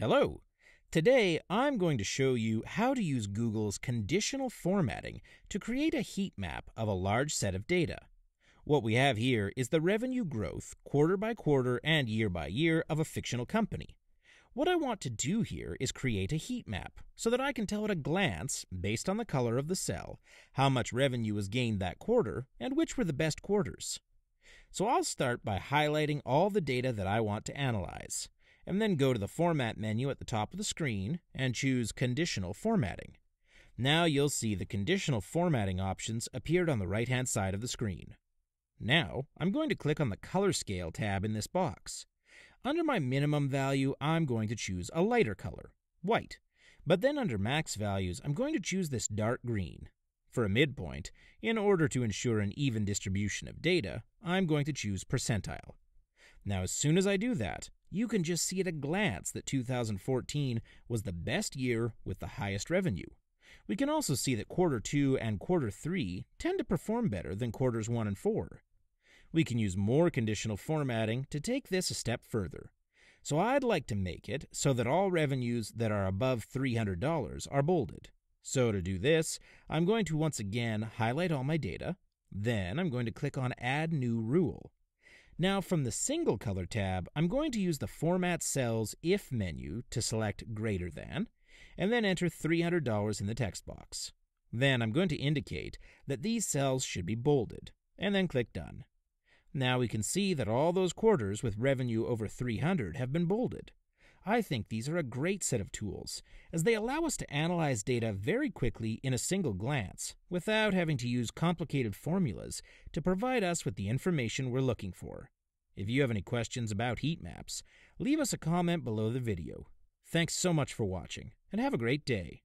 Hello! Today I'm going to show you how to use Google's conditional formatting to create a heat map of a large set of data. What we have here is the revenue growth quarter by quarter and year by year of a fictional company. What I want to do here is create a heat map so that I can tell at a glance, based on the color of the cell, how much revenue was gained that quarter and which were the best quarters. So I'll start by highlighting all the data that I want to analyze and then go to the Format menu at the top of the screen and choose Conditional Formatting. Now you'll see the conditional formatting options appeared on the right hand side of the screen. Now I'm going to click on the Color Scale tab in this box. Under my minimum value, I'm going to choose a lighter color, white, but then under max values, I'm going to choose this dark green. For a midpoint, in order to ensure an even distribution of data, I'm going to choose percentile. Now, as soon as I do that, you can just see at a glance that 2014 was the best year with the highest revenue. We can also see that quarter 2 and quarter 3 tend to perform better than quarters 1 and 4. We can use more conditional formatting to take this a step further. So I'd like to make it so that all revenues that are above $300 are bolded. So to do this, I'm going to once again highlight all my data. Then I'm going to click on Add New Rule. Now from the Single Color tab, I'm going to use the Format Cells If menu to select Greater Than, and then enter $300 in the text box. Then I'm going to indicate that these cells should be bolded, and then click Done. Now we can see that all those quarters with revenue over 300 have been bolded. I think these are a great set of tools, as they allow us to analyze data very quickly in a single glance, without having to use complicated formulas to provide us with the information we're looking for. If you have any questions about heat maps, leave us a comment below the video. Thanks so much for watching, and have a great day.